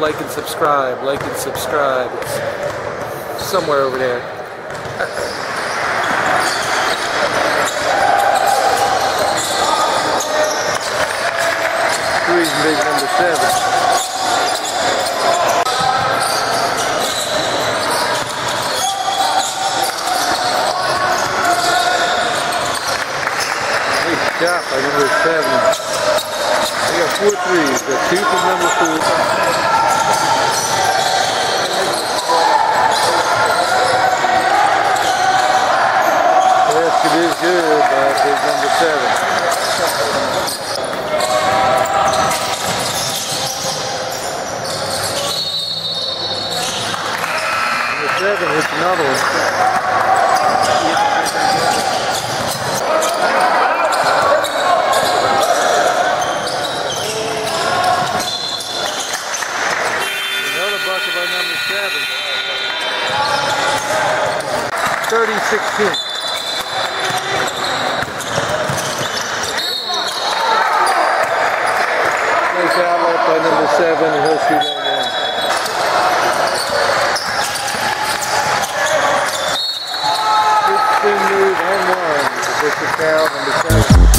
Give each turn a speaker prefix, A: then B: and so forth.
A: like and subscribe, like and subscribe. It's somewhere over there. Three's big number seven. Shot by number seven. We got four threes. Got two from number four. Basket is good by big number seven. Number seven hits another one. Another bucket by number seven. 30-16. By number seven, he'll shoot on one. Good move on one. Victor Cal, number seven.